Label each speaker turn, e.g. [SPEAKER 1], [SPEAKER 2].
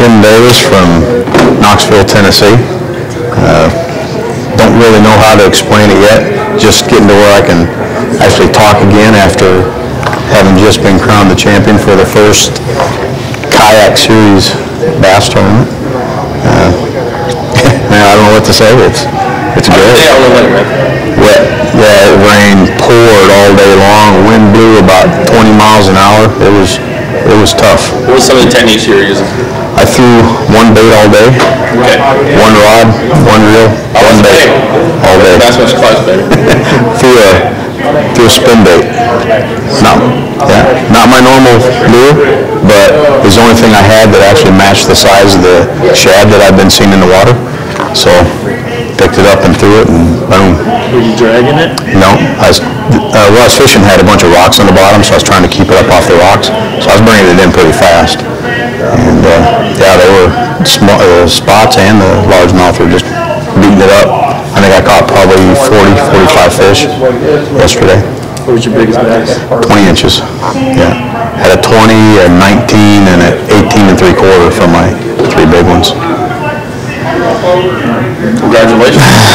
[SPEAKER 1] Jim Davis from Knoxville, Tennessee. Uh, Don't really know how to explain it yet, just getting to where I can actually talk again after having just been crowned the champion for the first kayak series bass tournament. Uh, Man, I don't know what to say, it's, it's great.
[SPEAKER 2] Stay on the lake, man.
[SPEAKER 1] Wet, yeah, it rained, poured all day long, wind blew about 20 miles an hour. It was, it was tough.
[SPEAKER 2] What are some of the techniques you were using?
[SPEAKER 1] I threw one bait all day,
[SPEAKER 2] Okay.
[SPEAKER 1] one rod, one reel, one bait, all day.
[SPEAKER 2] That's much class better.
[SPEAKER 1] Threw a, threw a spin bait. No, yeah, not my normal lure, but it was the only thing I had that actually matched the size of the shad that I've been seeing in the water. So picked it up and threw it and boom.
[SPEAKER 3] Were you dragging it?
[SPEAKER 1] No, I was, uh, where I was fishing had a bunch of rocks on the bottom, so I was trying to keep it up off the rocks. So I was bringing it in pretty fast. And, uh, yeah, they were small, uh, spots and the largemouth were just beating it up. I think I caught probably 40, 45 fish yesterday,
[SPEAKER 3] What was your biggest bass?
[SPEAKER 1] 20 inches. Yeah. Had a 20, a 19, and an 18 and three quarter for my three big ones.
[SPEAKER 2] Lugar de?